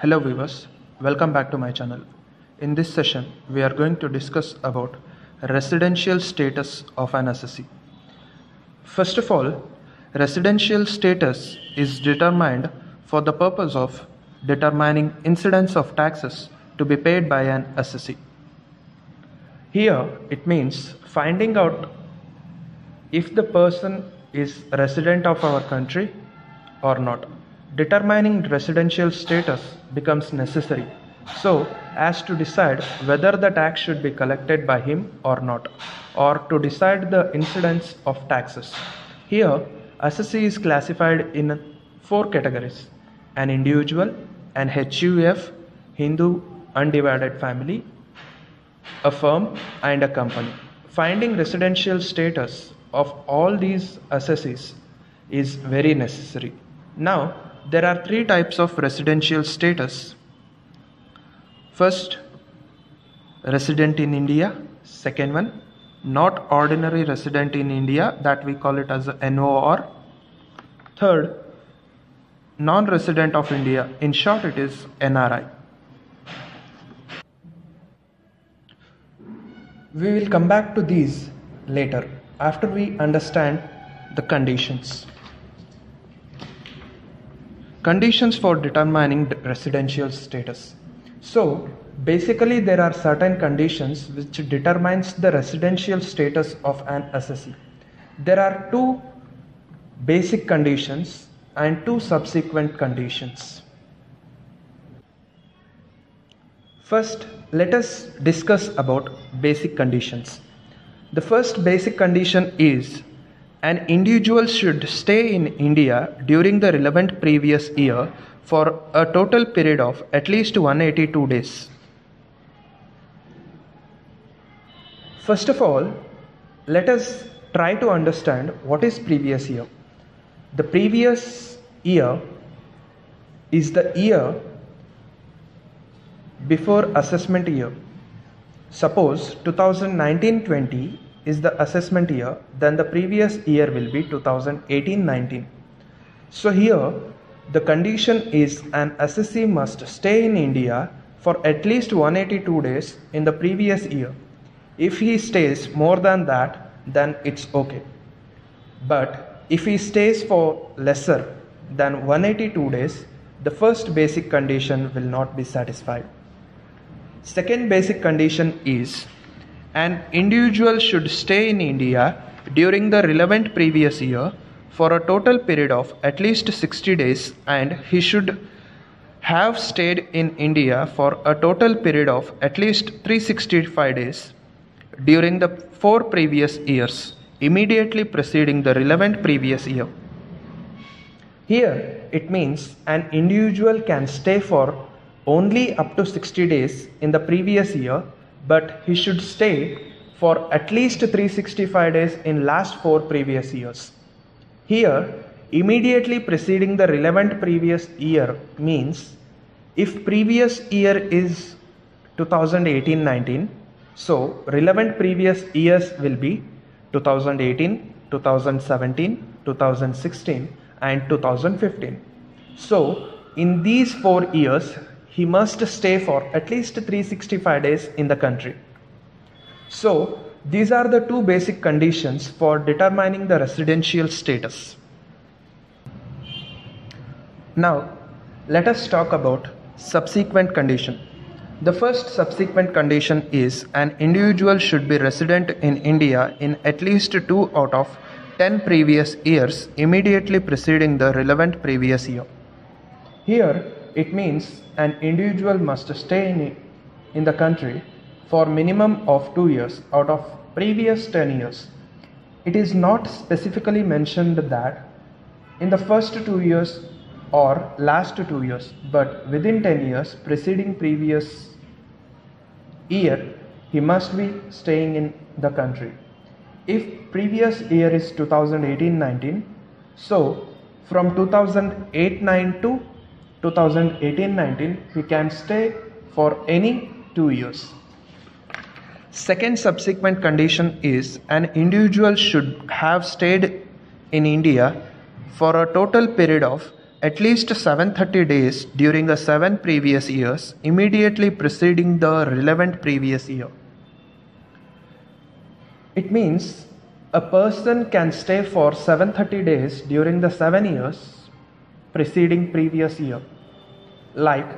Hello viewers, welcome back to my channel. In this session, we are going to discuss about residential status of an assessee. First of all, residential status is determined for the purpose of determining incidence of taxes to be paid by an assessee. Here, it means finding out if the person is resident of our country or not. Determining residential status becomes necessary so as to decide whether the tax should be collected by him or not, or to decide the incidence of taxes. Here, assessee is classified in four categories an individual, an HUF, Hindu undivided family, a firm, and a company. Finding residential status of all these assessees is very necessary. Now, there are three types of residential status. First, resident in India. Second one, not ordinary resident in India, that we call it as NOR. Third, non resident of India, in short, it is NRI. We will come back to these later after we understand the conditions. Conditions for determining residential status. So, basically there are certain conditions which determines the residential status of an assessee. There are two basic conditions and two subsequent conditions. First, let us discuss about basic conditions. The first basic condition is an individual should stay in India during the relevant previous year for a total period of at least 182 days. First of all, let us try to understand what is previous year. The previous year is the year before assessment year. Suppose 2019-20 is the assessment year, then the previous year will be 2018-19. So here the condition is an assessee must stay in India for at least 182 days in the previous year. If he stays more than that, then it's okay. But if he stays for lesser than 182 days, the first basic condition will not be satisfied. Second basic condition is an individual should stay in India during the relevant previous year for a total period of at least 60 days and he should have stayed in India for a total period of at least 365 days during the four previous years immediately preceding the relevant previous year. Here it means an individual can stay for only up to 60 days in the previous year but he should stay for at least 365 days in last four previous years. Here immediately preceding the relevant previous year means if previous year is 2018-19 so relevant previous years will be 2018, 2017, 2016 and 2015. So in these four years he must stay for at least 365 days in the country. So these are the two basic conditions for determining the residential status. Now let us talk about subsequent condition. The first subsequent condition is an individual should be resident in India in at least 2 out of 10 previous years immediately preceding the relevant previous year. Here it means an individual must stay in, in the country for minimum of 2 years out of previous 10 years. It is not specifically mentioned that in the first 2 years or last 2 years but within 10 years preceding previous year he must be staying in the country if previous year is 2018-19 so from 2008-9 to 2018-19 he can stay for any 2 years second subsequent condition is an individual should have stayed in india for a total period of at least 730 days during the seven previous years immediately preceding the relevant previous year. It means a person can stay for 730 days during the seven years preceding previous year. Like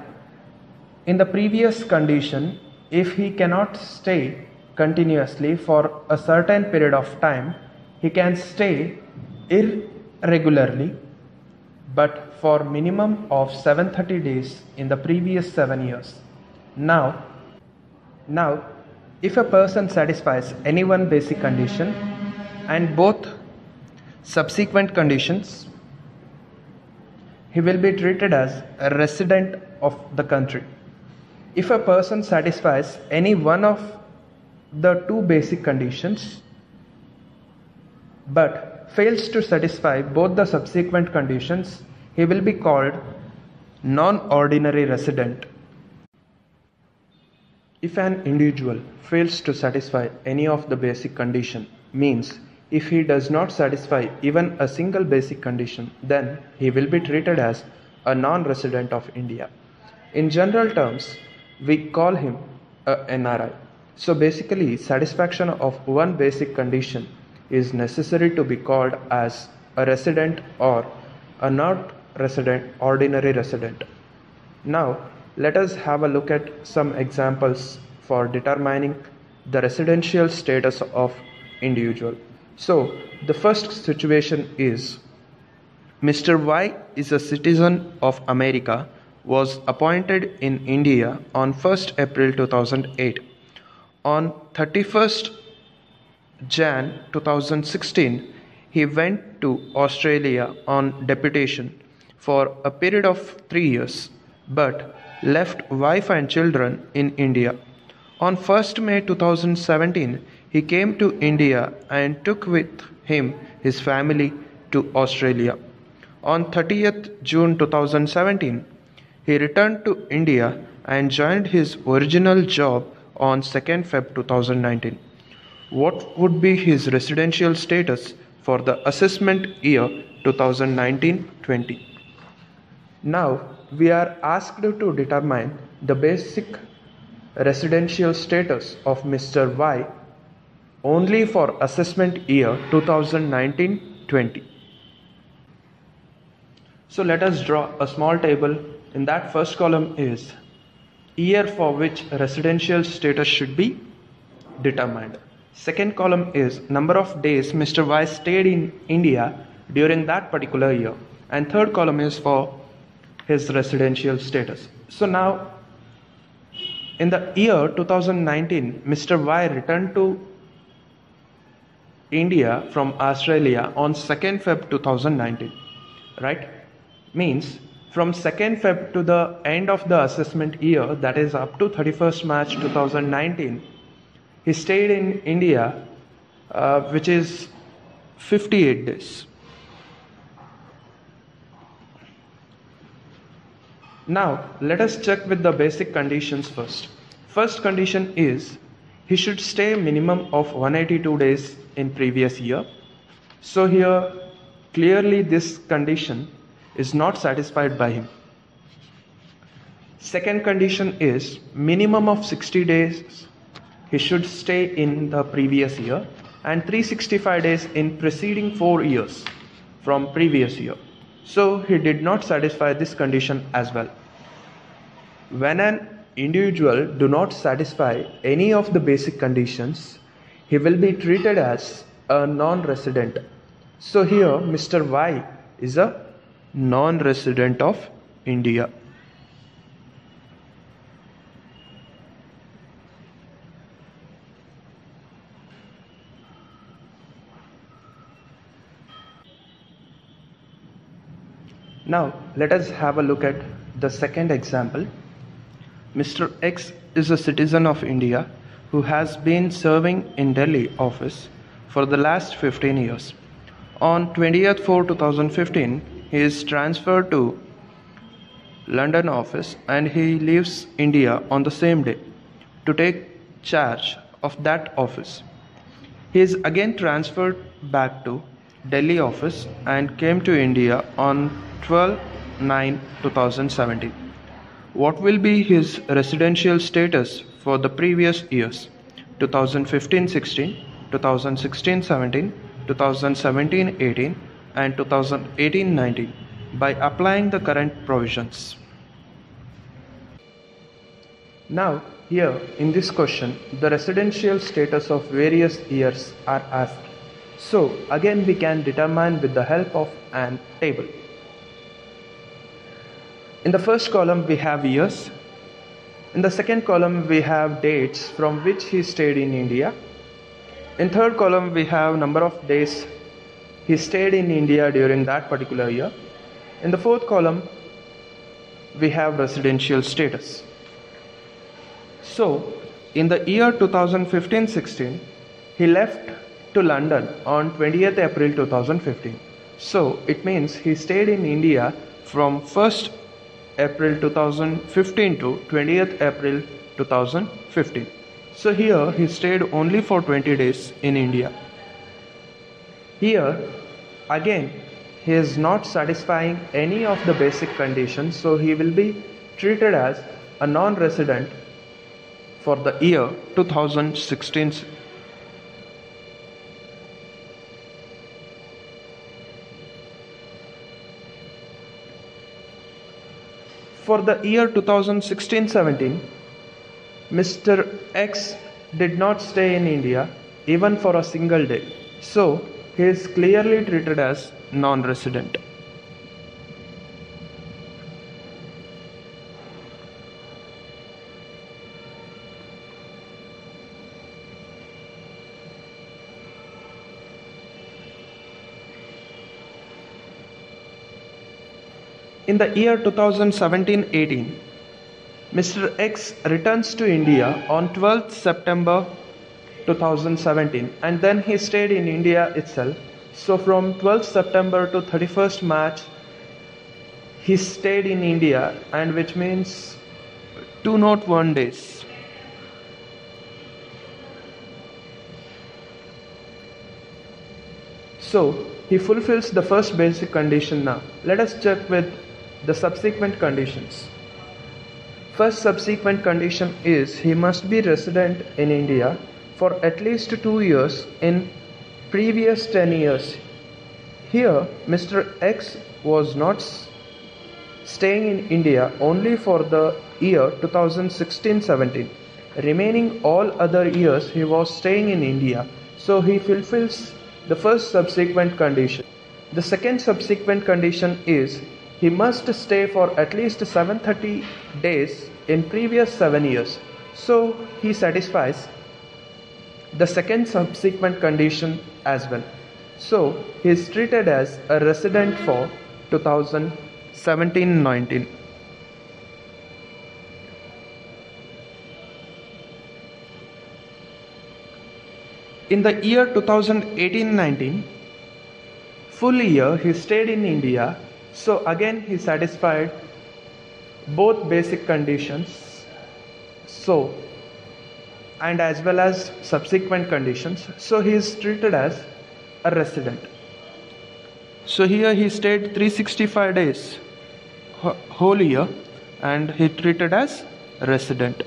in the previous condition, if he cannot stay continuously for a certain period of time, he can stay irregularly but for minimum of 730 days in the previous 7 years. Now, now if a person satisfies any one basic condition and both subsequent conditions, he will be treated as a resident of the country. If a person satisfies any one of the two basic conditions but fails to satisfy both the subsequent conditions, he will be called non-ordinary resident. If an individual fails to satisfy any of the basic condition means if he does not satisfy even a single basic condition then he will be treated as a non-resident of India. In general terms we call him a NRI. So basically satisfaction of one basic condition is necessary to be called as a resident or a not resident ordinary resident. Now let us have a look at some examples for determining the residential status of individual. So the first situation is Mr. Y is a citizen of America was appointed in India on 1st April 2008. On 31st Jan 2016, he went to Australia on deputation for a period of three years, but left wife and children in India. On 1st May 2017, he came to India and took with him his family to Australia. On 30th June 2017, he returned to India and joined his original job on 2nd Feb 2019 what would be his residential status for the assessment year 2019-20. Now we are asked to determine the basic residential status of Mr. Y only for assessment year 2019-20. So let us draw a small table. In that first column is year for which residential status should be determined. Second column is number of days Mr. Y stayed in India during that particular year. And third column is for his residential status. So now in the year 2019, Mr. Y returned to India from Australia on 2nd Feb 2019. Right? Means from 2nd Feb to the end of the assessment year, that is up to 31st March 2019 he stayed in India, uh, which is 58 days. Now, let us check with the basic conditions first. First condition is he should stay minimum of 182 days in previous year. So here clearly this condition is not satisfied by him. Second condition is minimum of 60 days he should stay in the previous year and 365 days in preceding 4 years from previous year. So he did not satisfy this condition as well. When an individual do not satisfy any of the basic conditions, he will be treated as a non-resident. So here Mr. Y is a non-resident of India. Now let us have a look at the second example. Mr. X is a citizen of India who has been serving in Delhi office for the last 15 years. On 20th 4 2015, he is transferred to London office and he leaves India on the same day to take charge of that office. He is again transferred back to Delhi office and came to India on 12 9 2017. What will be his residential status for the previous years 2015 16, 2016 17, 2017 18, and 2018 19 by applying the current provisions? Now, here in this question, the residential status of various years are asked. So, again we can determine with the help of an table. In the first column we have years. In the second column we have dates from which he stayed in India. In third column we have number of days he stayed in India during that particular year. In the fourth column we have residential status. So, in the year 2015-16 he left to London on 20th April 2015. So, it means he stayed in India from 1st April 2015 to 20th April 2015. So here he stayed only for 20 days in India. Here again he is not satisfying any of the basic conditions so he will be treated as a non-resident for the year 2016 For the year 2016 17, Mr. X did not stay in India even for a single day, so he is clearly treated as non In the year 2017 18, Mr. X returns to India on 12th September 2017 and then he stayed in India itself. So from 12th September to 31st March, he stayed in India and which means 201 days. So he fulfills the first basic condition now. Let us check with the subsequent conditions. First subsequent condition is he must be resident in India for at least 2 years in previous 10 years. Here Mr. X was not staying in India only for the year 2016-17. Remaining all other years he was staying in India. So he fulfills the first subsequent condition. The second subsequent condition is he must stay for at least 730 days in previous 7 years. So he satisfies the second subsequent condition as well. So he is treated as a resident for 2017-19. In the year 2018-19, full year he stayed in India so again he satisfied both basic conditions. So and as well as subsequent conditions. So he is treated as a resident. So here he stayed 365 days whole year and he treated as resident.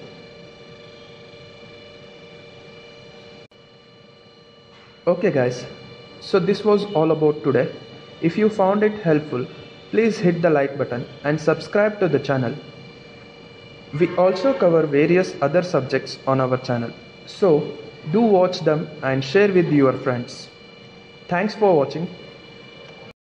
Okay guys, so this was all about today. If you found it helpful, Please hit the like button and subscribe to the channel. We also cover various other subjects on our channel. So do watch them and share with your friends. Thanks for watching.